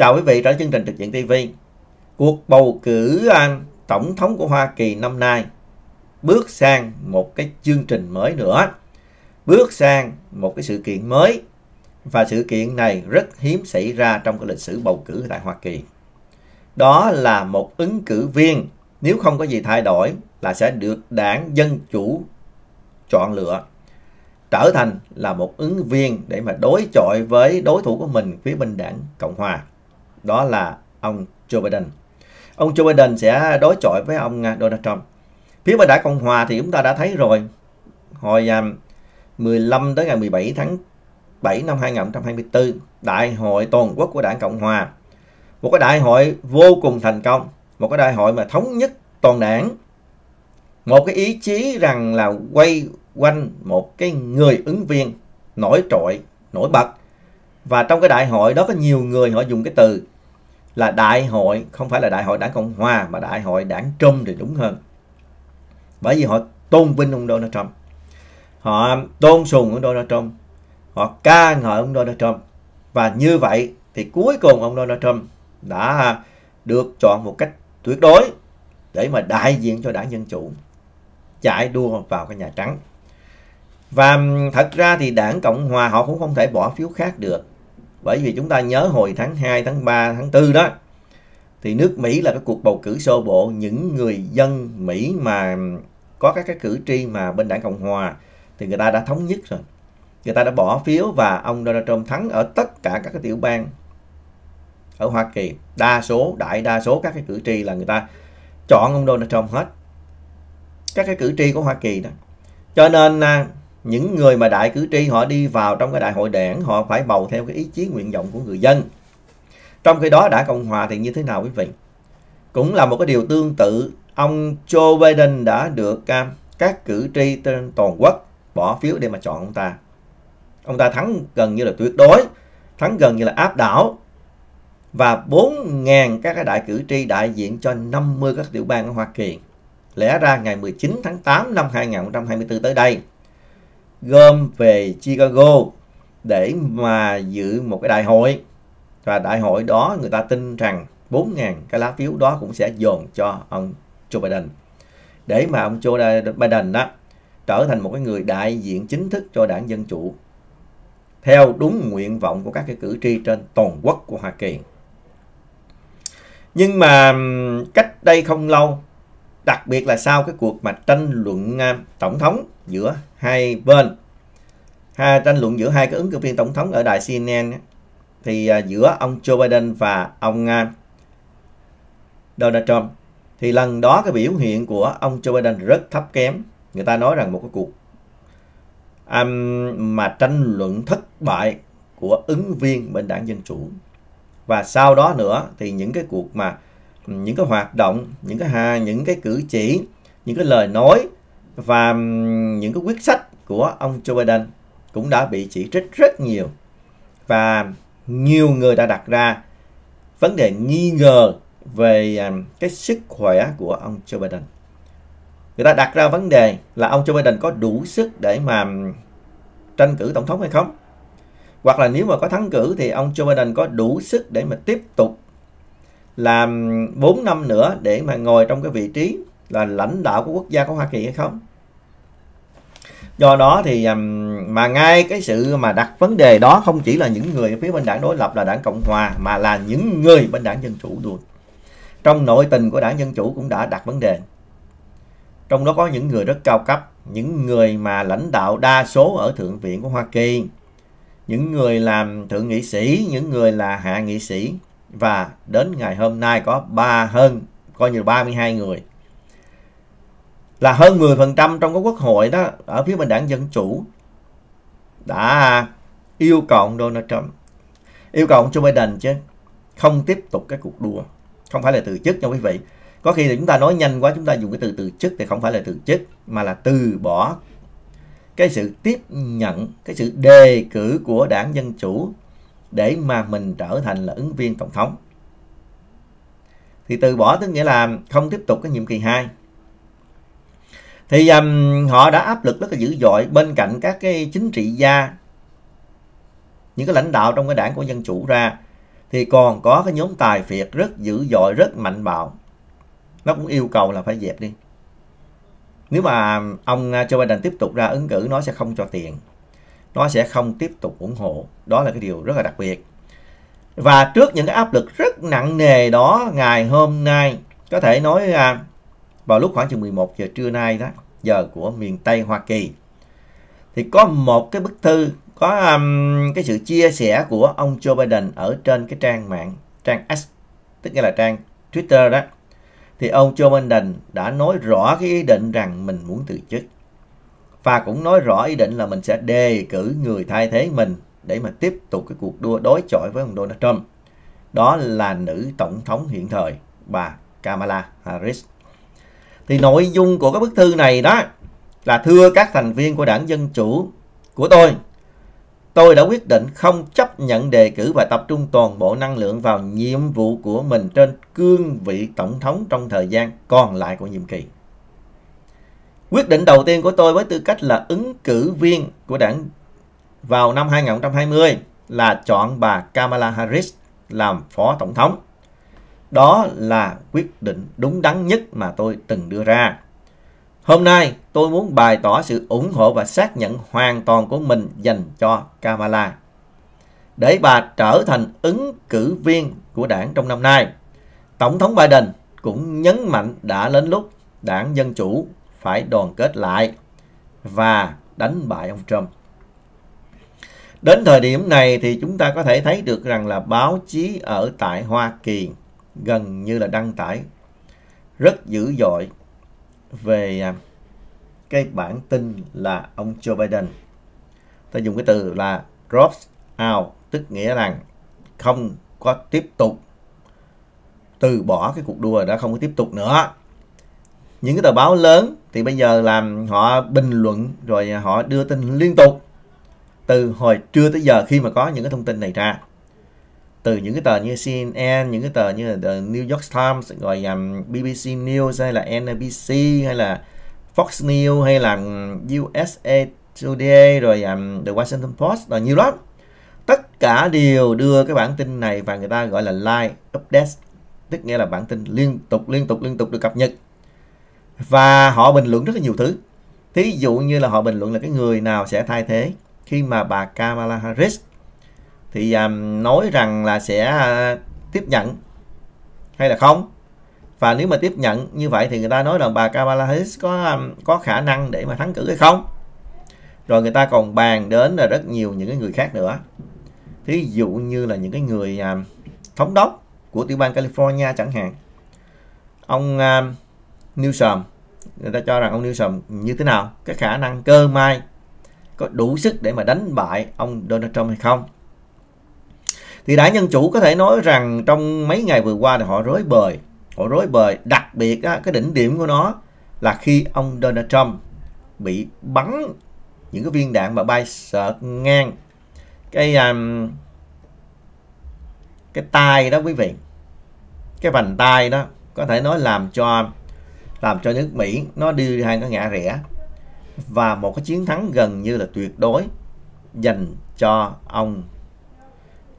Chào quý vị trở chương trình trực diện TV. Cuộc bầu cử à, tổng thống của Hoa Kỳ năm nay bước sang một cái chương trình mới nữa, bước sang một cái sự kiện mới và sự kiện này rất hiếm xảy ra trong cái lịch sử bầu cử tại Hoa Kỳ. Đó là một ứng cử viên nếu không có gì thay đổi là sẽ được đảng Dân Chủ chọn lựa trở thành là một ứng viên để mà đối chọi với đối thủ của mình phía bên đảng Cộng Hòa. Đó là ông Joe Biden. Ông Joe Biden sẽ đối chọi với ông à, Donald Trump. Phía bên đảng Cộng Hòa thì chúng ta đã thấy rồi. Hồi à, 15 tới ngày 17 tháng 7 năm 2024, Đại hội toàn quốc của đảng Cộng Hòa. Một cái đại hội vô cùng thành công. Một cái đại hội mà thống nhất toàn đảng. Một cái ý chí rằng là quay quanh một cái người ứng viên nổi trội, nổi bật. Và trong cái đại hội đó có nhiều người họ dùng cái từ là đại hội, không phải là đại hội đảng Cộng Hòa mà đại hội đảng Trump thì đúng hơn. Bởi vì họ tôn vinh ông Donald Trump. Họ tôn sùng ông Donald Trump. Họ ca ngợi ông Donald Trump. Và như vậy thì cuối cùng ông Donald Trump đã được chọn một cách tuyệt đối để mà đại diện cho đảng Dân Chủ chạy đua vào cái Nhà Trắng. Và thật ra thì đảng Cộng Hòa họ cũng không thể bỏ phiếu khác được. Bởi vì chúng ta nhớ hồi tháng 2, tháng 3, tháng 4 đó thì nước Mỹ là cái cuộc bầu cử sơ bộ những người dân Mỹ mà có các cái cử tri mà bên đảng Cộng Hòa thì người ta đã thống nhất rồi. Người ta đã bỏ phiếu và ông Donald Trump thắng ở tất cả các cái tiểu bang ở Hoa Kỳ. Đa số, đại đa số các cái cử tri là người ta chọn ông Donald Trump hết. Các cái cử tri của Hoa Kỳ đó. Cho nên à, những người mà đại cử tri họ đi vào trong cái đại hội đảng họ phải bầu theo cái ý chí nguyện vọng của người dân. Trong khi đó đã cộng hòa thì như thế nào quý vị? Cũng là một cái điều tương tự. Ông Joe Biden đã được các cử tri trên toàn quốc bỏ phiếu để mà chọn ông ta. Ông ta thắng gần như là tuyệt đối thắng gần như là áp đảo. Và 4.000 các cái đại cử tri đại diện cho 50 các tiểu bang ở Hoa Kỳ. Lẽ ra ngày 19 tháng 8 năm 2024 tới đây, gom về Chicago để mà dự một cái đại hội và đại hội đó người ta tin rằng 4.000 cái lá phiếu đó cũng sẽ dồn cho ông Joe Biden để mà ông Joe Biden đó trở thành một cái người đại diện chính thức cho đảng Dân Chủ theo đúng nguyện vọng của các cái cử tri trên toàn quốc của Hoa Kỳ. Nhưng mà cách đây không lâu, đặc biệt là sau cái cuộc mà tranh luận à, tổng thống giữa hai bên. Ha, tranh luận giữa hai cái ứng cử viên tổng thống ở đài CNN thì à, giữa ông Joe Biden và ông Donald Trump thì lần đó cái biểu hiện của ông Joe Biden rất thấp kém. Người ta nói rằng một cái cuộc um, mà tranh luận thất bại của ứng viên bên đảng Dân Chủ. Và sau đó nữa thì những cái cuộc mà những cái hoạt động những cái hà những cái cử chỉ những cái lời nói và những cái quyết sách của ông Joe Biden cũng đã bị chỉ trích rất nhiều và nhiều người đã đặt ra vấn đề nghi ngờ về cái sức khỏe của ông Joe Biden. Người ta đặt ra vấn đề là ông Joe Biden có đủ sức để mà tranh cử tổng thống hay không? Hoặc là nếu mà có thắng cử thì ông Joe Biden có đủ sức để mà tiếp tục làm 4 năm nữa để mà ngồi trong cái vị trí là lãnh đạo của quốc gia của Hoa Kỳ hay không? do đó thì mà ngay cái sự mà đặt vấn đề đó không chỉ là những người phía bên đảng đối lập là đảng cộng hòa, mà là những người bên đảng dân chủ luôn trong nội tình của đảng dân chủ cũng đã đặt vấn đề trong đó có những người rất cao cấp, những người mà lãnh đạo đa số ở thượng viện của hoa kỳ, những người làm thượng nghị sĩ, những người là hạ nghị sĩ, và đến ngày hôm nay có ba hơn, coi như 32 người là hơn 10% trong cái quốc hội đó, ở phía bên đảng Dân Chủ, đã yêu cầu ông Donald Trump, yêu cầu ông Joe Biden chứ, không tiếp tục cái cuộc đua. Không phải là từ chức nha quý vị. Có khi thì chúng ta nói nhanh quá, chúng ta dùng cái từ từ chức thì không phải là từ chức, mà là từ bỏ cái sự tiếp nhận, cái sự đề cử của đảng Dân Chủ để mà mình trở thành là ứng viên tổng thống. Thì từ bỏ tức nghĩa là không tiếp tục cái nhiệm kỳ 2 thì um, họ đã áp lực rất là dữ dội bên cạnh các cái chính trị gia những cái lãnh đạo trong cái đảng của dân chủ ra thì còn có cái nhóm tài phiệt rất dữ dội, rất mạnh bạo. Nó cũng yêu cầu là phải dẹp đi. Nếu mà um, ông uh, Joe Biden tiếp tục ra ứng cử, nó sẽ không cho tiền. Nó sẽ không tiếp tục ủng hộ. Đó là cái điều rất là đặc biệt. Và trước những cái áp lực rất nặng nề đó, ngày hôm nay, có thể nói à, vào lúc khoảng chừng 11 giờ trưa nay đó, giờ của miền Tây Hoa Kỳ, thì có một cái bức thư có um, cái sự chia sẻ của ông Joe Biden ở trên cái trang mạng trang X tức là trang Twitter đó. Thì ông Joe Biden đã nói rõ cái ý định rằng mình muốn từ chức và cũng nói rõ ý định là mình sẽ đề cử người thay thế mình để mà tiếp tục cái cuộc đua đối chọi với ông Donald Trump. Đó là nữ tổng thống hiện thời bà Kamala Harris thì nội dung của cái bức thư này đó là thưa các thành viên của đảng Dân Chủ, của tôi tôi đã quyết định không chấp nhận đề cử và tập trung toàn bộ năng lượng vào nhiệm vụ của mình trên cương vị tổng thống trong thời gian còn lại của nhiệm kỳ. Quyết định đầu tiên của tôi với tư cách là ứng cử viên của đảng vào năm 2020 là chọn bà Kamala Harris làm phó tổng thống. Đó là quyết định đúng đắn nhất mà tôi từng đưa ra. Hôm nay tôi muốn bày tỏ sự ủng hộ và xác nhận hoàn toàn của mình dành cho Kamala. Để bà trở thành ứng cử viên của đảng trong năm nay, Tổng thống Biden cũng nhấn mạnh đã đến lúc đảng Dân Chủ phải đoàn kết lại và đánh bại ông Trump. Đến thời điểm này thì chúng ta có thể thấy được rằng là báo chí ở tại Hoa Kỳ gần như là đăng tải rất dữ dội về à, cái bản tin là ông Joe Biden. Ta dùng cái từ là drops out, tức nghĩa là không có tiếp tục từ bỏ cái cuộc đua đã không có tiếp tục nữa. Những cái tờ báo lớn thì bây giờ làm họ bình luận rồi họ đưa tin liên tục từ hồi trưa tới giờ khi mà có những cái thông tin này ra từ những cái tờ như CNN, những cái tờ như là The New York Times, rồi um, BBC News hay là NBC hay là Fox News hay là um, USA Today rồi um, The Washington Post rồi nhiều lắm. Tất cả đều đưa cái bản tin này và người ta gọi là live update, tức nghĩa là bản tin liên tục liên tục liên tục được cập nhật. Và họ bình luận rất là nhiều thứ. Thí dụ như là họ bình luận là cái người nào sẽ thay thế khi mà bà Kamala Harris thì um, nói rằng là sẽ uh, tiếp nhận hay là không? Và nếu mà tiếp nhận như vậy thì người ta nói rằng bà Kamala Harris có um, có khả năng để mà thắng cử hay không? Rồi người ta còn bàn đến là rất nhiều những cái người khác nữa. Thí dụ như là những cái người um, thống đốc của tiểu bang California chẳng hạn. Ông um, Newsom người ta cho rằng ông Newsom như thế nào? Cái khả năng cơ may có đủ sức để mà đánh bại ông Donald Trump hay không? Thì đảng Dân Chủ có thể nói rằng trong mấy ngày vừa qua thì họ rối bời. Họ rối bời. Đặc biệt á, cái đỉnh điểm của nó là khi ông Donald Trump bị bắn những cái viên đạn mà bay sợ ngang cái um, cái tai đó quý vị. Cái vành tai đó có thể nói làm cho làm cho nước Mỹ nó đi hai cái ngã rẽ. Và một cái chiến thắng gần như là tuyệt đối dành cho ông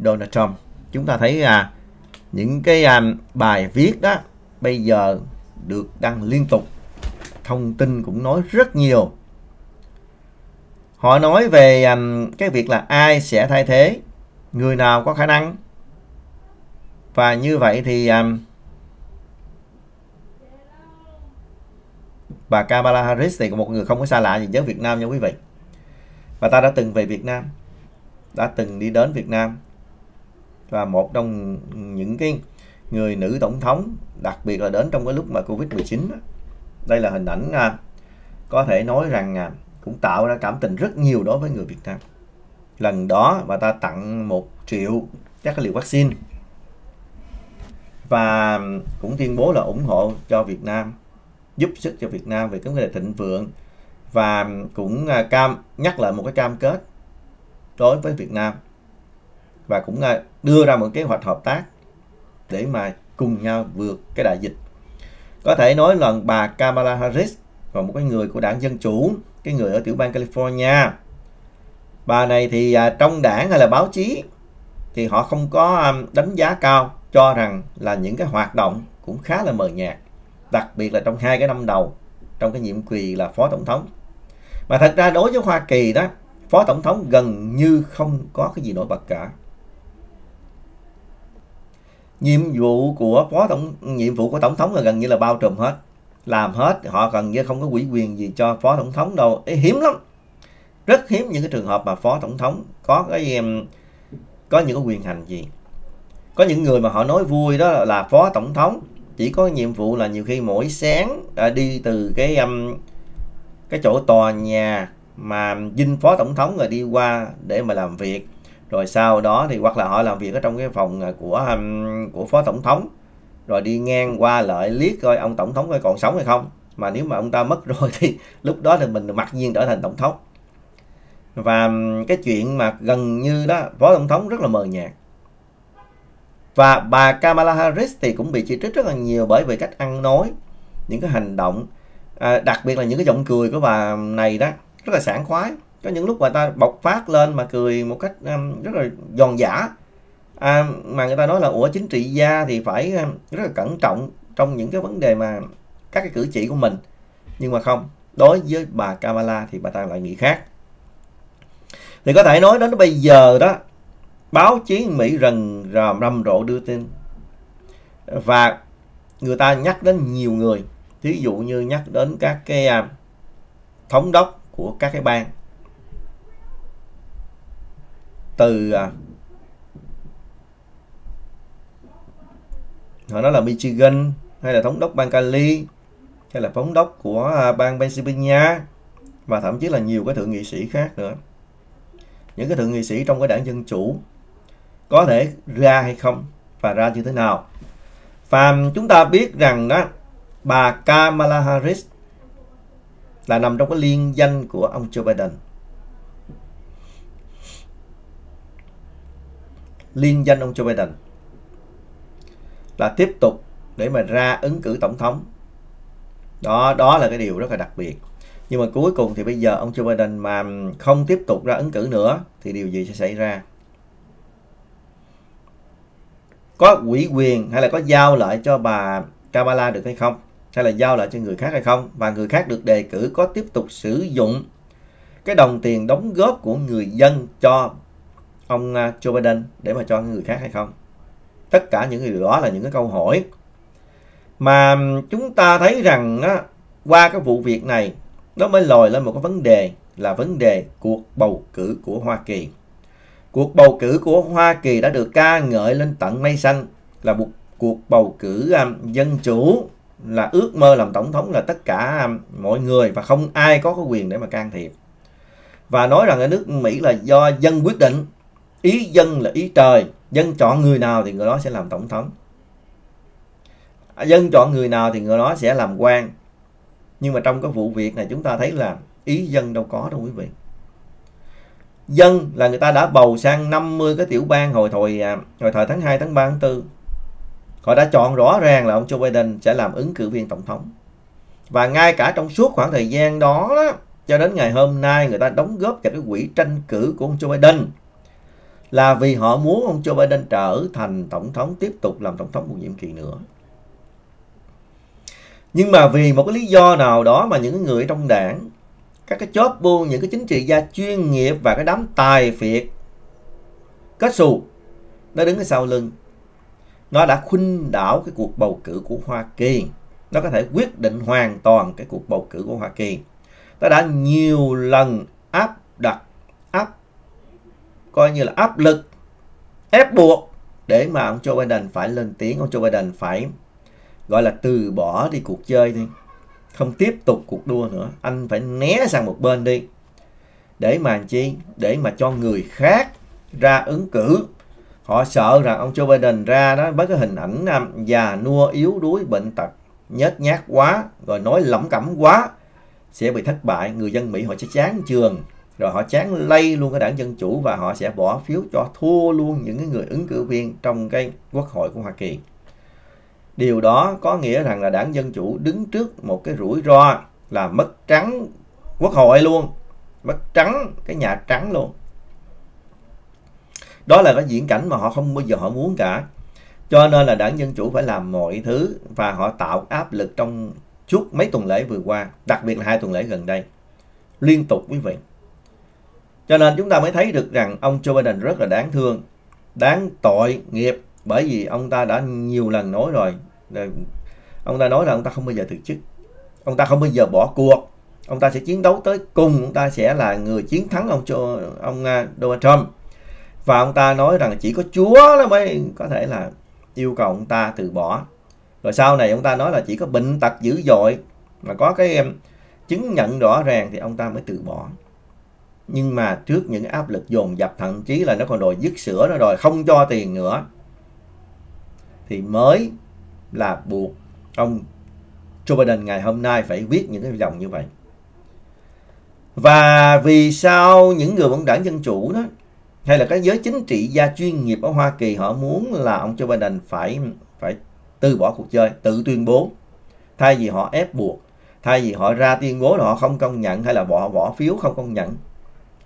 Donald Trump. Chúng ta thấy à, những cái à, bài viết đó bây giờ được đăng liên tục. Thông tin cũng nói rất nhiều. Họ nói về à, cái việc là ai sẽ thay thế người nào có khả năng. Và như vậy thì à, bà Kamala Harris thì một người không có xa lạ gì với Việt Nam nha quý vị. Và ta đã từng về Việt Nam đã từng đi đến Việt Nam và một trong những cái người nữ tổng thống đặc biệt là đến trong cái lúc mà Covid-19 đây là hình ảnh à, có thể nói rằng à, cũng tạo ra cảm tình rất nhiều đối với người Việt Nam. Lần đó bà ta tặng một triệu các liều vaccine. Và cũng tuyên bố là ủng hộ cho Việt Nam giúp sức cho Việt Nam về cái vấn đề thịnh vượng và cũng à, cam nhắc lại một cái cam kết đối với Việt Nam. Và cũng à, đưa ra một kế hoạch hợp tác để mà cùng nhau vượt cái đại dịch. Có thể nói là bà Kamala Harris và một cái người của đảng Dân Chủ, cái người ở tiểu bang California. Bà này thì à, trong đảng hay là báo chí thì họ không có à, đánh giá cao cho rằng là những cái hoạt động cũng khá là mờ nhạt đặc biệt là trong hai cái năm đầu trong cái nhiệm kỳ là phó tổng thống mà thật ra đối với Hoa Kỳ đó phó tổng thống gần như không có cái gì nổi bật cả nhiệm vụ của phó tổng nhiệm vụ của tổng thống là gần như là bao trùm hết. Làm hết họ gần như không có quỹ quyền gì cho phó tổng thống đâu. Ê, hiếm lắm. Rất hiếm những cái trường hợp mà phó tổng thống có cái có những cái quyền hành gì. Có những người mà họ nói vui đó là, là phó tổng thống chỉ có nhiệm vụ là nhiều khi mỗi sáng à, đi từ cái um, cái chỗ tòa nhà mà dinh phó tổng thống rồi đi qua để mà làm việc rồi sau đó thì hoặc là họ làm việc ở trong cái phòng à, của à, của phó tổng thống. Rồi đi ngang qua lợi liếc coi ông tổng thống coi còn sống hay không. Mà nếu mà ông ta mất rồi thì lúc đó thì mình mặc nhiên trở thành tổng thống. Và cái chuyện mà gần như đó phó tổng thống rất là mờ nhạt. Và bà Kamala Harris thì cũng bị chỉ trích rất là nhiều bởi vì cách ăn nói những cái hành động à, đặc biệt là những cái giọng cười của bà này đó rất là sảng khoái có những lúc mà ta bộc phát lên mà cười một cách um, rất là giòn giả à, mà người ta nói là ủa chính trị gia thì phải um, rất là cẩn trọng trong những cái vấn đề mà các cái cử chỉ của mình. Nhưng mà không đối với bà Kamala thì bà ta lại nghĩ khác. Thì có thể nói đến bây giờ đó báo chí Mỹ rần rầm rầm rộ đưa tin. Và người ta nhắc đến nhiều người thí dụ như nhắc đến các cái à, thống đốc của các cái bang từ à, họ nói là Michigan hay là thống đốc bang Cali hay là thống đốc của à, bang Pennsylvania và thậm chí là nhiều cái thượng nghị sĩ khác nữa. Những cái thượng nghị sĩ trong cái đảng dân chủ có thể ra hay không và ra như thế nào. Và chúng ta biết rằng đó bà Kamala Harris là nằm trong cái liên danh của ông Joe Biden. Liên danh ông Joe Biden. Là tiếp tục để mà ra ứng cử tổng thống. Đó đó là cái điều rất là đặc biệt. Nhưng mà cuối cùng thì bây giờ ông Joe Biden mà không tiếp tục ra ứng cử nữa thì điều gì sẽ xảy ra? Có ủy quyền hay là có giao lại cho bà Kamala được hay không? Hay là giao lại cho người khác hay không? Và người khác được đề cử có tiếp tục sử dụng cái đồng tiền đóng góp của người dân cho ông à, Joe Biden để mà cho người khác hay không tất cả những điều đó là những cái câu hỏi mà chúng ta thấy rằng á, qua cái vụ việc này nó mới lòi lên một cái vấn đề là vấn đề cuộc bầu cử của Hoa Kỳ Cuộc bầu cử của Hoa Kỳ đã được ca ngợi lên tận mây xanh là một cuộc bầu cử um, dân chủ là ước mơ làm tổng thống là tất cả um, mọi người và không ai có cái quyền để mà can thiệp. Và nói rằng ở nước Mỹ là do dân quyết định, ý dân là ý trời, dân chọn người nào thì người đó sẽ làm tổng thống. À, dân chọn người nào thì người đó sẽ làm quan. Nhưng mà trong cái vụ việc này chúng ta thấy là ý dân đâu có đâu quý vị. Dân là người ta đã bầu sang 50 cái tiểu bang hồi thời à, hồi thời tháng 2 tháng 3 tháng 4 họ đã chọn rõ ràng là ông Joe Biden sẽ làm ứng cử viên tổng thống. Và ngay cả trong suốt khoảng thời gian đó, đó cho đến ngày hôm nay người ta đóng góp cho cái quỹ tranh cử của ông Joe Biden là vì họ muốn ông Joe Biden trở thành tổng thống, tiếp tục làm tổng thống một nhiệm kỳ nữa. Nhưng mà vì một cái lý do nào đó mà những người trong đảng, các cái chóp buôn những cái chính trị gia chuyên nghiệp và cái đám tài phiệt kết xù, nó đứng ở sau lưng. Nó đã khuynh đảo cái cuộc bầu cử của Hoa Kỳ. Nó có thể quyết định hoàn toàn cái cuộc bầu cử của Hoa Kỳ. Nó đã nhiều lần áp đặt, áp coi như là áp lực, ép buộc để mà ông Joe Biden phải lên tiếng. Ông Joe Biden phải gọi là từ bỏ đi cuộc chơi đi, không tiếp tục cuộc đua nữa. Anh phải né sang một bên đi để mà chi? Để mà cho người khác ra ứng cử. Họ sợ rằng ông Joe Biden ra đó với cái hình ảnh à, già nua, yếu đuối, bệnh tật, nhếch nhác quá, rồi nói lẩm cẩm quá, sẽ bị thất bại. Người dân Mỹ họ sẽ chán trường rồi họ chán lây luôn cái đảng Dân Chủ và họ sẽ bỏ phiếu cho thua luôn những cái người ứng cử viên trong cái quốc hội của Hoa Kỳ Điều đó có nghĩa rằng là đảng Dân Chủ đứng trước một cái rủi ro là mất trắng quốc hội luôn, mất trắng cái nhà trắng luôn. đó là cái diễn cảnh mà họ không bao giờ họ muốn cả cho nên là đảng Dân Chủ phải làm mọi thứ và họ tạo áp lực trong suốt mấy tuần lễ vừa qua, đặc biệt là hai tuần lễ gần đây, liên tục quý vị. Cho nên chúng ta mới thấy được rằng ông Joe Biden rất là đáng thương, đáng tội nghiệp bởi vì ông ta đã nhiều lần nói rồi. Ông ta nói là ông ta không bao giờ từ chức, ông ta không bao giờ bỏ cuộc, ông ta sẽ chiến đấu tới cùng, ông ta sẽ là người chiến thắng ông Joe, ông Donald Trump. Và ông ta nói rằng chỉ có Chúa mới có thể là yêu cầu ông ta từ bỏ rồi sau này ông ta nói là chỉ có bệnh tật dữ dội mà có cái em chứng nhận rõ ràng thì ông ta mới từ bỏ nhưng mà trước những áp lực dồn dập thậm chí là nó còn đòi dứt sữa nó đòi không cho tiền nữa thì mới là buộc ông Joe Biden ngày hôm nay phải viết những cái dòng như vậy và vì sao những người bóng đảng dân chủ đó hay là các giới chính trị gia chuyên nghiệp ở Hoa Kỳ họ muốn là ông Joe Biden phải phải từ bỏ cuộc chơi, tự tuyên bố thay vì họ ép buộc, thay vì họ ra tuyên bố là họ không công nhận hay là bỏ bỏ phiếu không công nhận.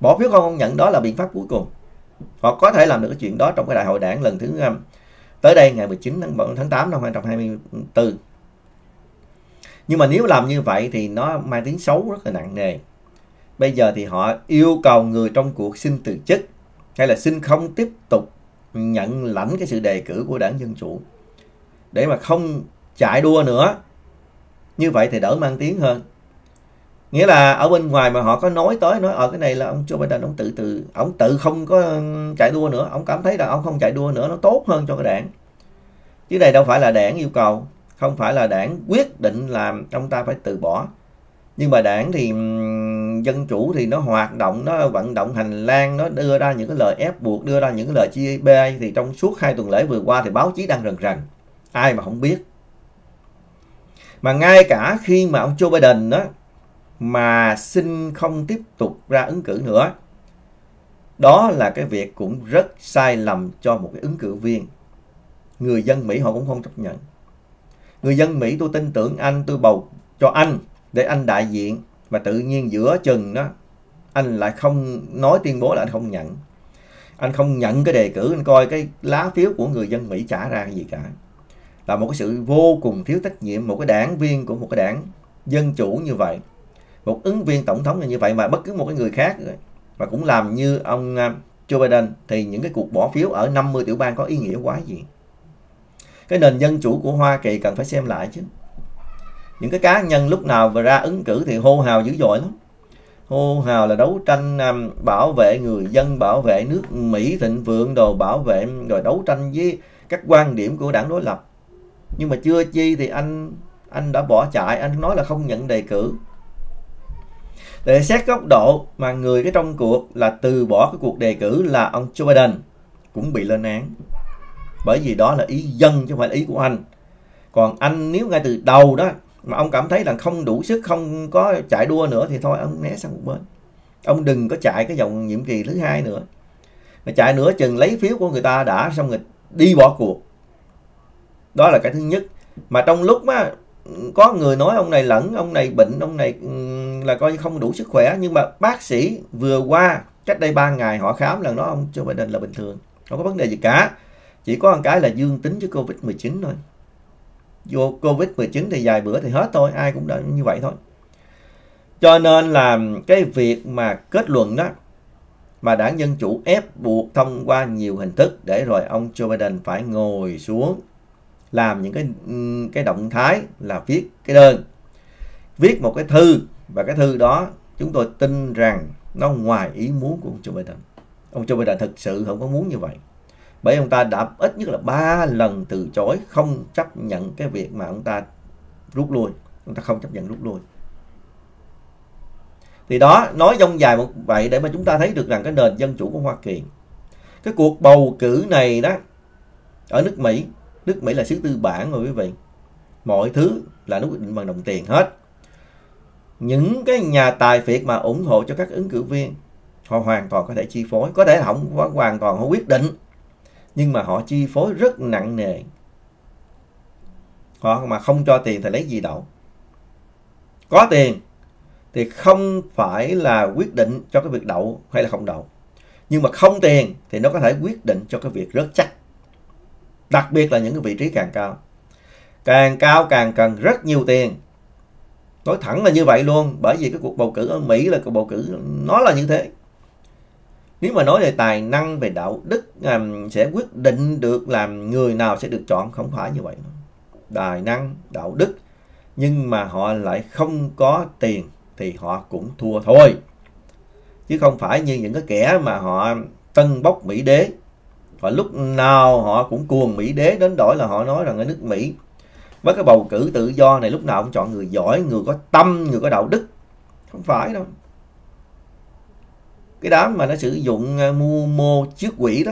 Bỏ phiếu không công nhận đó là biện pháp cuối cùng. Họ có thể làm được cái chuyện đó trong cái đại hội đảng lần thứ năm tới đây ngày 19 tháng tháng 8 năm 2024. Nhưng mà nếu làm như vậy thì nó mang tiếng xấu rất là nặng nề. Bây giờ thì họ yêu cầu người trong cuộc xin từ chức hay là xin không tiếp tục nhận lãnh cái sự đề cử của đảng Dân Chủ để mà không chạy đua nữa, như vậy thì đỡ mang tiếng hơn nghĩa là ở bên ngoài mà họ có nói tới, nói ở cái này là ông Joe Biden, ông tự tự ông tự không có chạy đua nữa. Ông cảm thấy là ông không chạy đua nữa, nó tốt hơn cho cái đảng. Chứ này đâu phải là đảng yêu cầu, không phải là đảng quyết định làm ông ta phải từ bỏ. Nhưng mà đảng thì dân chủ thì nó hoạt động, nó vận động hành lang, nó đưa ra những cái lời ép buộc, đưa ra những cái lời chia bê. Thì trong suốt hai tuần lễ vừa qua thì báo chí đang rần rần, ai mà không biết. Mà ngay cả khi mà ông Joe Biden đó mà xin không tiếp tục ra ứng cử nữa. Đó là cái việc cũng rất sai lầm cho một cái ứng cử viên. Người dân Mỹ họ cũng không chấp nhận. Người dân Mỹ, tôi tin tưởng anh, tôi bầu cho anh để anh đại diện. Và tự nhiên giữa chừng đó, anh lại không nói tuyên bố là anh không nhận. Anh không nhận cái đề cử, anh coi cái lá phiếu của người dân Mỹ trả ra cái gì cả. Là một cái sự vô cùng thiếu trách nhiệm, một cái đảng viên của một cái đảng dân chủ như vậy một ứng viên tổng thống như vậy mà bất cứ một cái người khác. Mà cũng làm như ông à, Joe Biden thì những cái cuộc bỏ phiếu ở 50 tiểu bang có ý nghĩa quá gì? Cái nền dân chủ của Hoa Kỳ cần phải xem lại chứ. Những cái cá nhân lúc nào mà ra ứng cử thì hô hào dữ dội lắm. Hô hào là đấu tranh um, bảo vệ người dân bảo vệ nước Mỹ thịnh vượng đồ bảo vệ rồi đấu tranh với các quan điểm của đảng đối lập. Nhưng mà chưa chi thì anh anh đã bỏ chạy anh nói là không nhận đề cử để xét góc độ mà người cái trong cuộc là từ bỏ cái cuộc đề cử là ông Joe Biden cũng bị lên án. Bởi vì đó là ý dân chứ không phải là ý của anh. Còn anh nếu ngay từ đầu đó mà ông cảm thấy là không đủ sức, không có chạy đua nữa thì thôi, ông né sang một bên. Ông đừng có chạy cái vòng nhiệm kỳ thứ hai nữa. Mà chạy nữa chừng lấy phiếu của người ta đã, xong rồi đi bỏ cuộc. Đó là cái thứ nhất. Mà trong lúc á có người nói ông này lẫn ông này bệnh ông này ừ, là coi như không đủ sức khỏe. Nhưng mà bác sĩ vừa qua cách đây 3 ngày họ khám là nó ông Joe Biden là bình thường không có vấn đề gì cả. Chỉ có một cái là dương tính với Covid 19 thôi. Vô Covid-19 thì vài bữa thì hết thôi, ai cũng đã như vậy thôi. Cho nên là cái việc mà kết luận đó mà đảng Dân Chủ ép buộc thông qua nhiều hình thức để rồi ông Joe Biden phải ngồi xuống làm những cái ừ, cái động thái là viết cái đơn. Viết một cái thư và cái thư đó chúng tôi tin rằng nó ngoài ý muốn của ông Joe Biden. Ông Joe Biden thực sự không có muốn như vậy. Bởi ông ta đã ít nhất là ba lần từ chối không chấp nhận cái việc mà ông ta rút lui. Ông ta không chấp nhận rút lui. Thì đó, nói dông dài một vậy để mà chúng ta thấy được rằng cái nền dân chủ của Hoa Kỳ, cái cuộc bầu cử này đó ở nước Mỹ nước Mỹ là xứ tư bản rồi quý vị. Mọi thứ là nó quyết định bằng đồng tiền hết. Những cái nhà tài phiệt mà ủng hộ cho các ứng cử viên, họ hoàn toàn có thể chi phối. Có thể không hoàn toàn họ quyết định. Nhưng mà họ chi phối rất nặng nề. Họ mà không cho tiền thì lấy gì đậu? Có tiền thì không phải là quyết định cho cái việc đậu hay là không đậu. Nhưng mà không tiền thì nó có thể quyết định cho cái việc rớt chắc đặc biệt là những cái vị trí càng cao. Càng cao càng cần rất nhiều tiền. Nói thẳng là như vậy luôn, bởi vì cái cuộc bầu cử ở Mỹ là cuộc bầu cử, nó là như thế. Nếu mà nói về tài năng, về đạo đức sẽ quyết định được làm người nào sẽ được chọn, không phải như vậy. Tài năng, đạo đức, nhưng mà họ lại không có tiền thì họ cũng thua thôi. Chứ không phải như những cái kẻ mà họ tân bốc mỹ đế và lúc nào họ cũng cuồng mỹ đế, đến đổi là họ nói rằng ở nước mỹ, với cái bầu cử tự do này, lúc nào cũng chọn người giỏi, người có tâm, người có đạo đức. Không phải đâu. Cái đám mà nó sử dụng à, mua mưu mô trước quỷ đó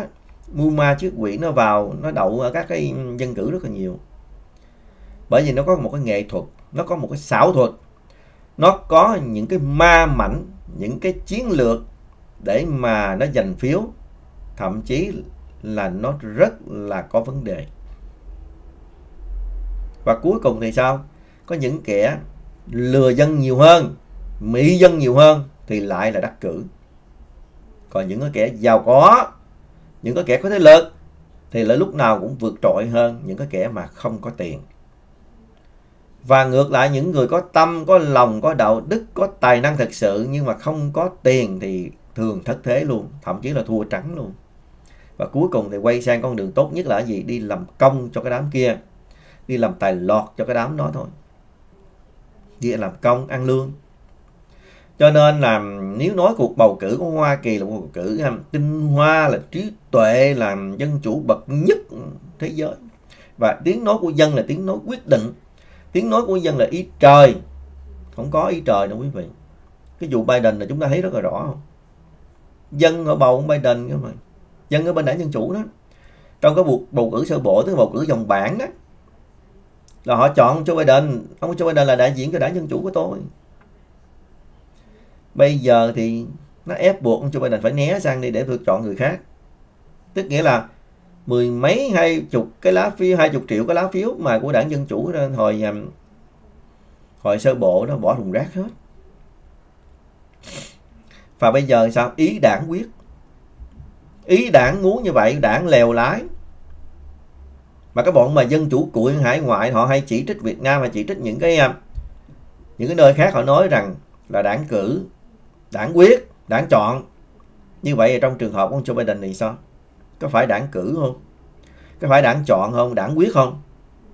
mưu ma trước quỷ nó vào, nó đậu ở các cái dân cử rất là nhiều. Bởi vì nó có một cái nghệ thuật, nó có một cái xảo thuật. Nó có những cái ma mảnh, những cái chiến lược để mà nó giành phiếu. Thậm chí là nó rất là có vấn đề. Và cuối cùng thì sao? Có những kẻ lừa dân nhiều hơn mỹ dân nhiều hơn thì lại là đắc cử. Còn những cái kẻ giàu có, những cái kẻ có thế lực thì lại lúc nào cũng vượt trội hơn những cái kẻ mà không có tiền. Và ngược lại, những người có tâm, có lòng, có đạo đức, có tài năng thật sự nhưng mà không có tiền thì thường thất thế luôn, thậm chí là thua trắng luôn và cuối cùng thì quay sang con đường tốt nhất là gì? Đi làm công cho cái đám kia. Đi làm tài lọt cho cái đám đó thôi. Đi làm công, ăn lương. Cho nên là nếu nói cuộc bầu cử của Hoa Kỳ là cuộc bầu cử tinh hoa, là trí tuệ, là dân chủ bậc nhất thế giới. Và tiếng nói của dân là tiếng nói quyết định. Tiếng nói của dân là ý trời. Không có ý trời đâu quý vị. Cái vụ Biden là chúng ta thấy rất là rõ không? Dân họ bầu ông Biden cơ mà dân ở bên đảng dân chủ đó. Trong cái cuộc bầu cử sơ bộ, tức bầu cử dòng bảng đó, là họ chọn Joe Biden. Ông Joe Biden là đại diện cho đảng dân chủ của tôi. Bây giờ thì nó ép buộc ông Joe Biden phải né sang đi để tôi chọn người khác. Tức nghĩa là mười mấy, hai chục cái lá phiếu, hai chục triệu cái lá phiếu mà của đảng dân chủ hồi um, hồi sơ bộ nó bỏ thùng rác hết. Và bây giờ sao? Ý đảng quyết ý đảng muốn như vậy, đảng lèo lái. Mà các bọn mà dân chủ cuội hải ngoại, họ hay chỉ trích Việt Nam và chỉ trích những cái à, những cái nơi khác, họ nói rằng là đảng cử, đảng quyết, đảng chọn. Như vậy trong trường hợp ông Joe Biden thì sao? Có phải đảng cử không? Có phải đảng chọn không? Đảng quyết không?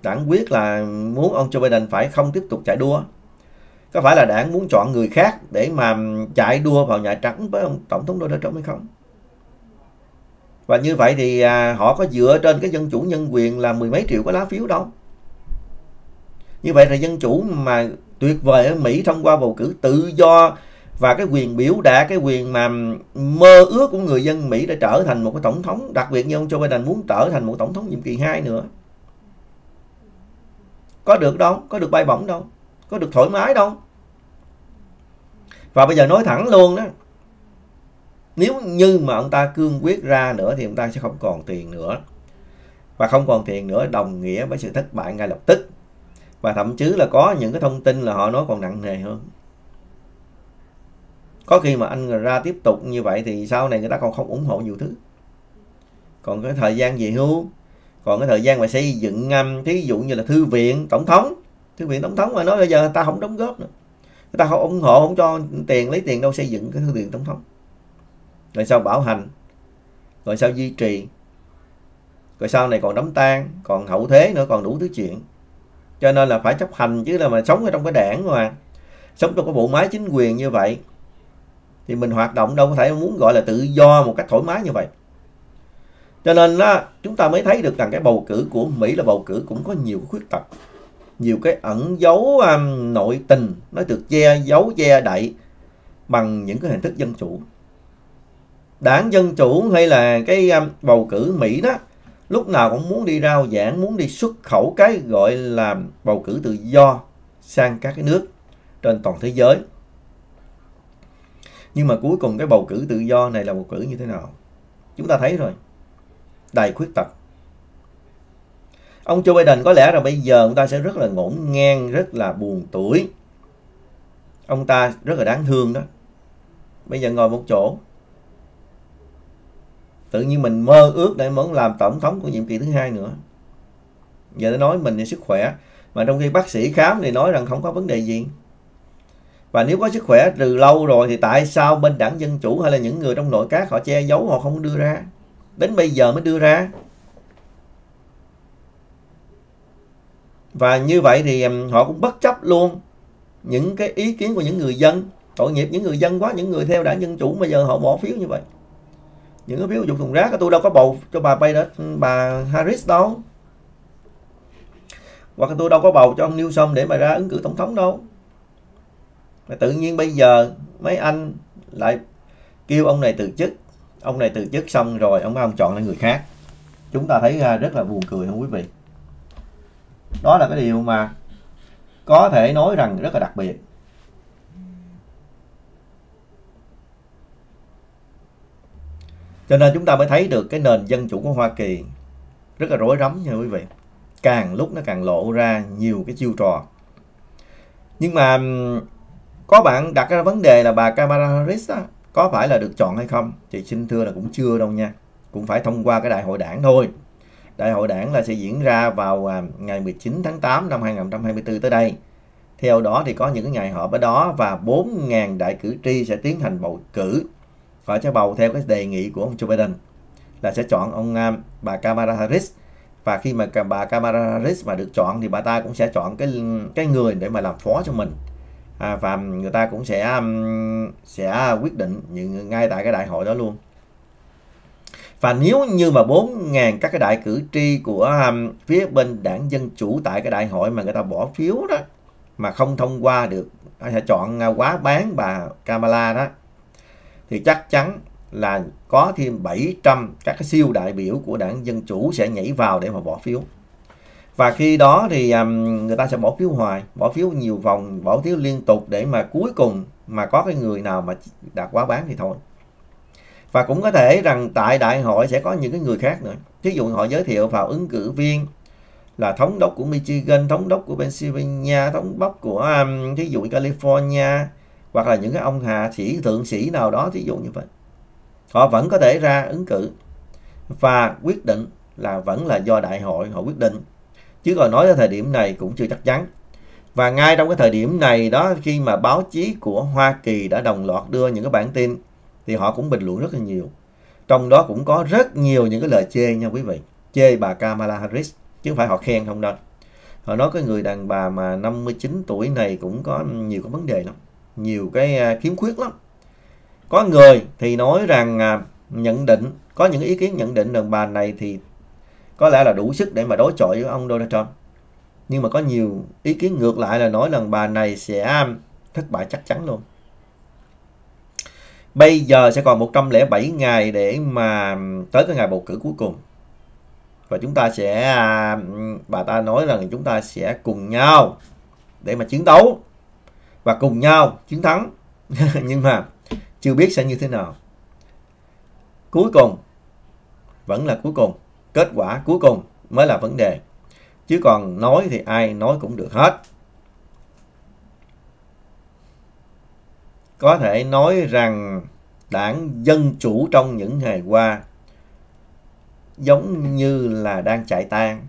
Đảng quyết là muốn ông Joe Biden phải không tiếp tục chạy đua. Có phải là đảng muốn chọn người khác để mà chạy đua vào Nhà Trắng với ông Tổng thống Donald Trump hay không? Và như vậy thì à, họ có dựa trên cái dân chủ nhân quyền là mười mấy triệu cái lá phiếu đâu. Như vậy là dân chủ mà tuyệt vời ở Mỹ thông qua bầu cử tự do và cái quyền biểu đạt cái quyền mà mơ ước của người dân Mỹ để trở thành một cái tổng thống đặc biệt như ông Joe Biden muốn trở thành một tổng thống nhiệm kỳ 2 nữa. Có được đâu có được bay bổng đâu có được thoải mái đâu. Và bây giờ nói thẳng luôn đó nếu như mà ông ta cương quyết ra nữa thì ông ta sẽ không còn tiền nữa. Và không còn tiền nữa, đồng nghĩa với sự thất bại ngay lập tức. Và thậm chí là có những cái thông tin là họ nói còn nặng nề hơn. Có khi mà anh ra tiếp tục như vậy thì sau này người ta còn không ủng hộ nhiều thứ. Còn cái thời gian về hưu, còn cái thời gian mà xây dựng ngầm, thí dụ như là thư viện, tổng thống. Thư viện, tổng thống mà nói bây giờ người ta không đóng góp nữa. Người ta không ủng hộ, không cho tiền, lấy tiền đâu xây dựng cái thư viện tổng thống rồi sao bảo hành. Rồi sao duy trì. Rồi sau này còn đóng tan còn hậu thế nữa còn đủ thứ chuyện. Cho nên là phải chấp hành chứ là mà sống ở trong cái đảng mà. Sống trong cái bộ máy chính quyền như vậy thì mình hoạt động đâu có thể muốn gọi là tự do một cách thoải mái như vậy. Cho nên đó, chúng ta mới thấy được rằng cái bầu cử của Mỹ là bầu cử cũng có nhiều khuyết tật. Nhiều cái ẩn dấu um, nội tình nó được che giấu che đậy bằng những cái hình thức dân chủ đảng dân chủ hay là cái um, bầu cử Mỹ đó, lúc nào cũng muốn đi rao giảng, muốn đi xuất khẩu cái gọi là bầu cử tự do sang các cái nước trên toàn thế giới. Nhưng mà cuối cùng cái bầu cử tự do này là bầu cử như thế nào? Chúng ta thấy rồi. Đầy khuyết tật. Ông Joe Biden có lẽ là bây giờ ông ta sẽ rất là ngổn ngang, rất là buồn tuổi. Ông ta rất là đáng thương đó. Bây giờ ngồi một chỗ tự nhiên mình mơ ước để muốn làm tổng thống của nhiệm kỳ thứ hai nữa. Giờ nó nói mình thì sức khỏe, mà trong khi bác sĩ khám thì nói rằng không có vấn đề gì. Và nếu có sức khỏe từ lâu rồi thì tại sao bên đảng Dân Chủ hay là những người trong nội các họ che giấu, họ không đưa ra? Đến bây giờ mới đưa ra. Và như vậy thì họ cũng bất chấp luôn những cái ý kiến của những người dân. Tội nghiệp những người dân quá, những người theo đảng Dân Chủ bây giờ họ bỏ phiếu như vậy những cái phiếu dụng thùng rác tôi đâu có bầu cho bà Biden ừ, bà Harris đâu. Hoặc là tôi đâu có bầu cho ông Newsom để mà ra ứng cử tổng thống đâu. Mà tự nhiên bây giờ mấy anh lại kêu ông này từ chức, ông này từ chức xong rồi ông ông chọn lại người khác. Chúng ta thấy ra rất là buồn cười không quý vị? Đó là cái điều mà có thể nói rằng rất là đặc biệt. Cho nên chúng ta mới thấy được cái nền dân chủ của Hoa Kỳ rất là rối rắm nha quý vị. Càng lúc nó càng lộ ra nhiều cái chiêu trò. Nhưng mà có bạn đặt ra vấn đề là bà Kamala Harris á, có phải là được chọn hay không? Thì xin thưa là cũng chưa đâu nha. Cũng phải thông qua cái đại hội đảng thôi. Đại hội đảng là sẽ diễn ra vào à, ngày 19 tháng 8 năm 2024 tới đây. Theo đó thì có những ngày họp ở đó và 4.000 đại cử tri sẽ tiến hành bầu cử họ sẽ bầu theo cái đề nghị của ông Joe Biden là sẽ chọn ông à, bà Kamala Harris. Và khi mà bà Kamala Harris mà được chọn thì bà ta cũng sẽ chọn cái cái người để mà làm phó cho mình. À, và người ta cũng sẽ um, sẽ quyết định những ngay tại cái đại hội đó luôn. Và nếu như mà 4.000 các cái đại cử tri của um, phía bên đảng Dân Chủ tại cái đại hội mà người ta bỏ phiếu đó mà không thông qua được sẽ chọn à, quá bán bà Kamala đó thì chắc chắn là có thêm 700 các cái siêu đại biểu của đảng Dân Chủ sẽ nhảy vào để mà bỏ phiếu. Và khi đó thì um, người ta sẽ bỏ phiếu hoài bỏ phiếu nhiều vòng bỏ phiếu liên tục để mà cuối cùng mà có cái người nào mà đạt quá bán thì thôi. Và cũng có thể rằng tại đại hội sẽ có những cái người khác nữa. Thí dụ họ giới thiệu vào ứng cử viên là thống đốc của Michigan thống đốc của Pennsylvania thống đốc của um, thí dụ California hoặc là những cái ông hạ sĩ, thượng sĩ nào đó, thí dụ như vậy. Họ vẫn có thể ra ứng cử và quyết định là vẫn là do đại hội họ quyết định. Chứ còn nói tới thời điểm này cũng chưa chắc chắn. Và ngay trong cái thời điểm này đó, khi mà báo chí của Hoa Kỳ đã đồng loạt đưa những cái bản tin, thì họ cũng bình luận rất là nhiều. Trong đó cũng có rất nhiều những cái lời chê nha quý vị. Chê bà Kamala Harris, chứ không phải họ khen không đâu. Họ nói cái người đàn bà mà 59 tuổi này cũng có nhiều cái vấn đề lắm nhiều cái à, khiếm khuyết lắm. Có người thì nói rằng à, nhận định, có những ý kiến nhận định rằng bà này thì có lẽ là đủ sức để mà đối chọi với ông Donald Trump. Nhưng mà có nhiều ý kiến ngược lại là nói rằng bà này sẽ thất bại chắc chắn luôn. Bây giờ sẽ còn 107 ngày để mà tới cái ngày bầu cử cuối cùng. Và chúng ta sẽ à, bà ta nói rằng chúng ta sẽ cùng nhau để mà chiến đấu và cùng nhau chiến thắng. Nhưng mà chưa biết sẽ như thế nào. Cuối cùng, vẫn là cuối cùng, kết quả cuối cùng mới là vấn đề. Chứ còn nói thì ai nói cũng được hết. Có thể nói rằng đảng dân chủ trong những ngày qua giống như là đang chạy tan,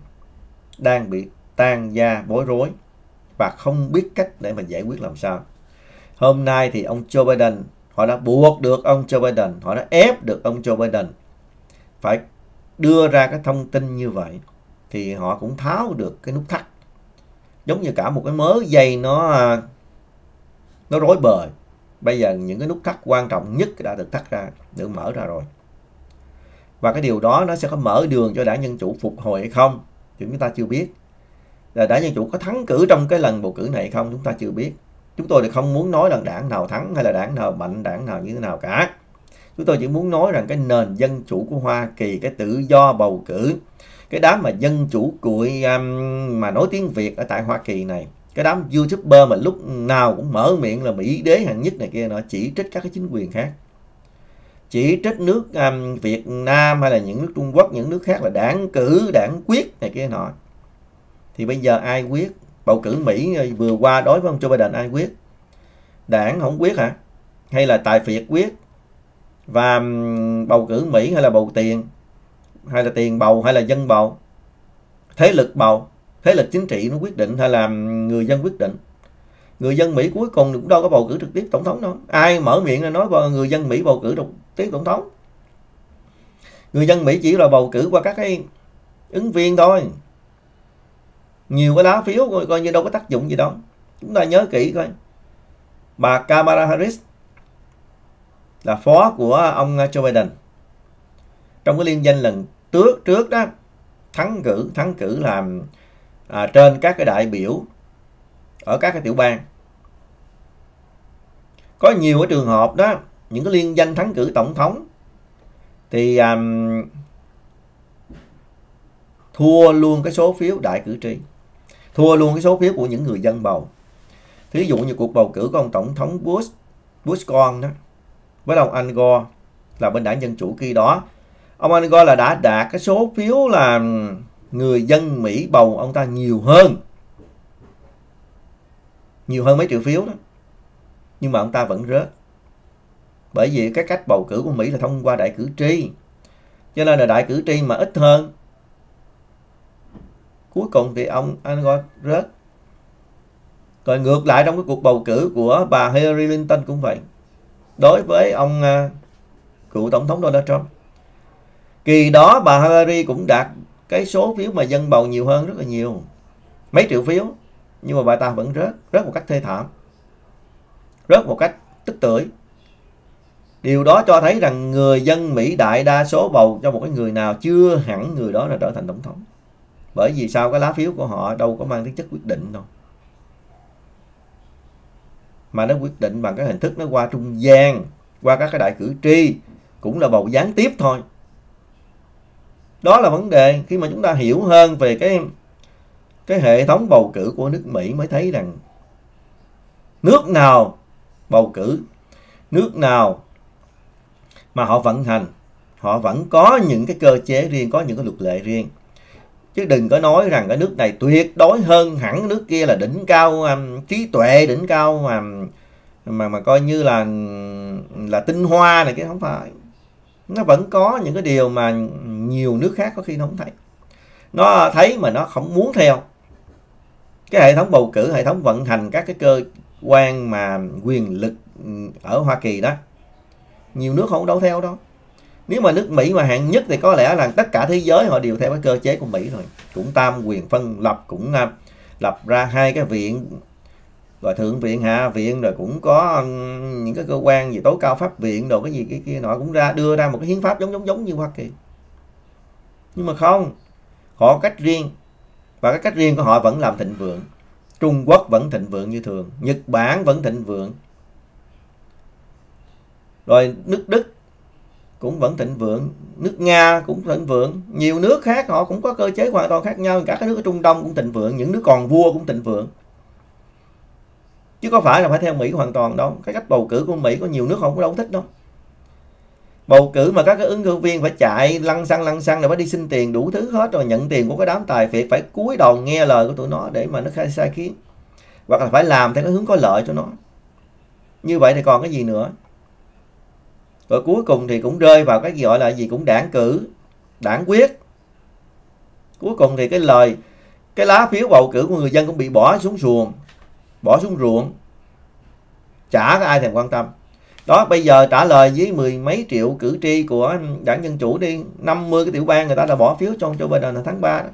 đang bị tan da bối rối và không biết cách để mà giải quyết làm sao. Hôm nay thì ông Joe Biden, họ đã buộc được ông Joe Biden, họ đã ép được ông Joe Biden phải đưa ra cái thông tin như vậy thì họ cũng tháo được cái nút thắt. Giống như cả một cái mớ dây nó à, nó rối bời. Bây giờ những cái nút thắt quan trọng nhất đã được thắt ra, được mở ra rồi. Và cái điều đó nó sẽ có mở đường cho đảng dân chủ phục hồi hay không thì chúng ta chưa biết là đảng dân chủ có thắng cử trong cái lần bầu cử này không chúng ta chưa biết. Chúng tôi thì không muốn nói là đảng nào thắng hay là đảng nào mạnh đảng nào như thế nào cả. Chúng tôi chỉ muốn nói rằng cái nền dân chủ của Hoa Kỳ cái tự do bầu cử cái đám mà dân chủ cuội um, mà nói tiếng Việt ở tại Hoa Kỳ này cái đám youtuber mà lúc nào cũng mở miệng là Mỹ đế hạng nhất này kia nó chỉ trích các cái chính quyền khác. Chỉ trích nước um, Việt Nam hay là những nước Trung Quốc những nước khác là đảng cử đảng quyết này kia nọ thì bây giờ ai quyết? Bầu cử Mỹ ờ, vừa qua đối với ông Joe Biden, ai quyết? Đảng không quyết hả? Hay là tài phiệt quyết? Và bầu cử Mỹ hay là bầu tiền? Hay là tiền bầu hay là dân bầu? Thế lực bầu, thế lực chính trị nó quyết định hay là người dân quyết định? Người dân Mỹ cuối cùng cũng đâu có bầu cử trực tiếp tổng thống đâu. Ai mở miệng ra nói người dân Mỹ bầu cử trực tiếp tổng thống? Người dân Mỹ chỉ là bầu cử qua các cái ứng viên thôi nhiều cái lá phiếu coi, coi như đâu có tác dụng gì đâu. Chúng ta nhớ kỹ coi. Bà Kamala Harris là phó của ông Joe Biden. Trong cái liên danh lần trước trước đó thắng cử thắng cử làm à, trên các cái đại biểu ở các cái tiểu bang. Có nhiều cái trường hợp đó những cái liên danh thắng cử tổng thống thì um, thua luôn cái số phiếu đại cử tri thua luôn cái số phiếu của những người dân bầu. Thí dụ như cuộc bầu cử của ông tổng thống Bush Bush con đó, với ông Al Gore là bên đảng dân chủ khi đó. Ông Al Gore là đã đạt cái số phiếu là người dân Mỹ bầu ông ta nhiều hơn. Nhiều hơn mấy triệu phiếu đó. Nhưng mà ông ta vẫn rớt. Bởi vì cái cách bầu cử của Mỹ là thông qua đại cử tri. Cho nên là đại cử tri mà ít hơn cuối cùng thì ông Al rớt rồi ngược lại trong cái cuộc bầu cử của bà Hillary Clinton cũng vậy. Đối với ông uh, cựu tổng thống Donald Trump. Kỳ đó bà Hillary cũng đạt cái số phiếu mà dân bầu nhiều hơn rất là nhiều. Mấy triệu phiếu nhưng mà bà ta vẫn rớt rớt một cách thê thảm. Rớt một cách tức tưởi. Điều đó cho thấy rằng người dân Mỹ đại đa số bầu cho một cái người nào chưa hẳn người đó là trở thành tổng thống bởi vì sao? Cái lá phiếu của họ đâu có mang tính chất quyết định đâu. Mà nó quyết định bằng cái hình thức nó qua trung gian, qua các cái đại cử tri, cũng là bầu gián tiếp thôi. Đó là vấn đề. Khi mà chúng ta hiểu hơn về cái cái hệ thống bầu cử của nước Mỹ mới thấy rằng nước nào bầu cử, nước nào mà họ vận hành, họ vẫn có những cái cơ chế riêng, có những cái luật lệ riêng chứ đừng có nói rằng cái nước này tuyệt đối hơn hẳn nước kia là đỉnh cao um, trí tuệ đỉnh cao mà mà mà coi như là là tinh hoa này cái không phải. Nó vẫn có những cái điều mà nhiều nước khác có khi nó không thấy. Nó thấy mà nó không muốn theo. Cái hệ thống bầu cử hệ thống vận hành các cái cơ quan mà quyền lực ở Hoa Kỳ đó nhiều nước không đâu theo đâu nếu mà nước Mỹ mà hạng nhất thì có lẽ là tất cả thế giới họ đều theo cái cơ chế của Mỹ rồi cũng tam quyền phân lập cũng uh, lập ra hai cái viện. Rồi thượng viện hạ viện rồi cũng có những cái cơ quan gì tối cao pháp viện đồ cái gì cái kia nọ cũng ra đưa ra một cái hiến pháp giống giống giống như Hoa Kỳ. Nhưng mà không họ có cách riêng. Và cái cách riêng của họ vẫn làm thịnh vượng. Trung Quốc vẫn thịnh vượng như thường. Nhật Bản vẫn thịnh vượng. Rồi nước Đức cũng vẫn thịnh vượng. Nước nga cũng thịnh vượng. Nhiều nước khác họ cũng có cơ chế hoàn toàn khác nhau. Cả các nước ở trung đông cũng thịnh vượng. Những nước còn vua cũng thịnh vượng. Chứ có phải là phải theo mỹ hoàn toàn đâu. Cái cách bầu cử của mỹ có nhiều nước không có đâu thích đâu. Bầu cử mà các cái ứng cử viên phải chạy lăn xăng lăn xăng rồi phải đi xin tiền đủ thứ hết rồi nhận tiền của cái đám tài phiệt, phải cúi đầu nghe lời của tụi nó để mà nó khai, sai khiến. Hoặc là phải làm theo cái hướng có lợi cho nó. Như vậy thì còn cái gì nữa? Và cuối cùng thì cũng rơi vào cái gọi là gì cũng đảng cử, đảng quyết. Cuối cùng thì cái lời, cái lá phiếu bầu cử của người dân cũng bị bỏ xuống ruộng, bỏ xuống ruộng. Chả có ai thèm quan tâm. Đó, bây giờ trả lời với mười mấy triệu cử tri của đảng dân chủ đi. 50 cái tiểu bang người ta đã bỏ phiếu trong cho bên là tháng 3 đó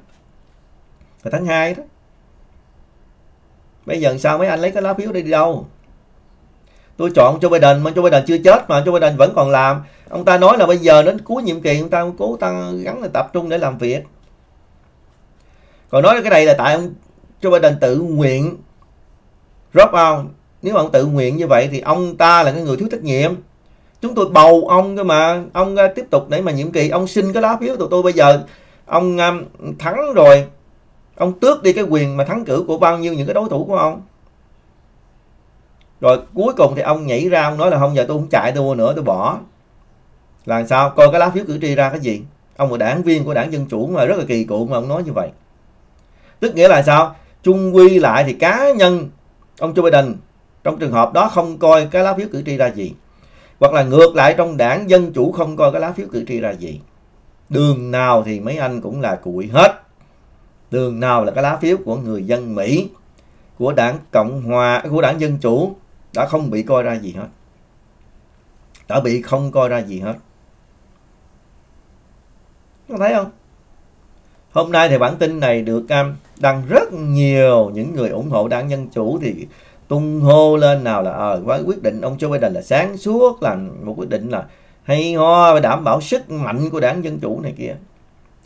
là tháng 2 đó. Bây giờ sao mấy anh lấy cái lá phiếu đi đi đâu? Tôi chọn Joe Biden, mà Joe Biden chưa chết mà Joe Biden vẫn còn làm. Ông ta nói là bây giờ đến cuối nhiệm kỳ ông ta cố tăng gắn là tập trung để làm việc. Còn nói cái này là tại ông Joe Biden tự nguyện drop out. Nếu mà ông tự nguyện như vậy thì ông ta là cái người thiếu trách nhiệm. Chúng tôi bầu ông cơ mà, ông à, tiếp tục để mà nhiệm kỳ. Ông xin cái lá phiếu tụi tôi bây giờ. Ông à, thắng rồi. Ông tước đi cái quyền mà thắng cử của bao nhiêu những cái đối thủ của ông rồi cuối cùng thì ông nhảy ra, ông nói là không, giờ tôi không chạy, tôi mua nữa, tôi bỏ. Là sao? Coi cái lá phiếu cử tri ra cái gì? Ông là đảng viên của đảng dân chủ mà, rất là kỳ cựu mà ông nói như vậy. Tức nghĩa là sao? Chung quy lại thì cá nhân ông Joe Biden trong trường hợp đó không coi cái lá phiếu cử tri ra gì. Hoặc là ngược lại trong đảng dân chủ không coi cái lá phiếu cử tri ra gì. Đường nào thì mấy anh cũng là cụi hết. Đường nào là cái lá phiếu của người dân Mỹ, của đảng Cộng hòa, của đảng Dân chủ đã không bị coi ra gì hết. Đã bị không coi ra gì hết. Có thấy không? Hôm nay thì bản tin này được um, đăng rất nhiều những người ủng hộ đảng Dân chủ thì tung hô lên nào là ờ à, quyết định ông Joe Biden là sáng suốt là một quyết định là hay ho và đảm bảo sức mạnh của đảng Dân chủ này kia.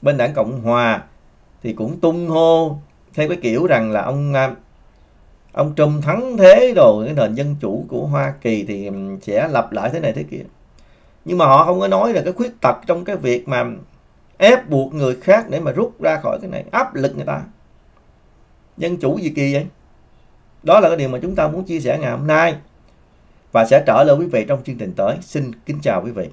Bên đảng Cộng hòa thì cũng tung hô theo cái kiểu rằng là ông um, ông Trump thắng thế rồi, cái nền dân chủ của Hoa Kỳ thì sẽ lặp lại thế này thế kia. Nhưng mà họ không có nói là cái khuyết tật trong cái việc mà ép buộc người khác để mà rút ra khỏi cái này, áp lực người ta. Dân chủ gì kỳ vậy? Đó là cái điều mà chúng ta muốn chia sẻ ngày hôm nay. Và sẽ trở lại quý vị trong chương trình tới. Xin kính chào quý vị.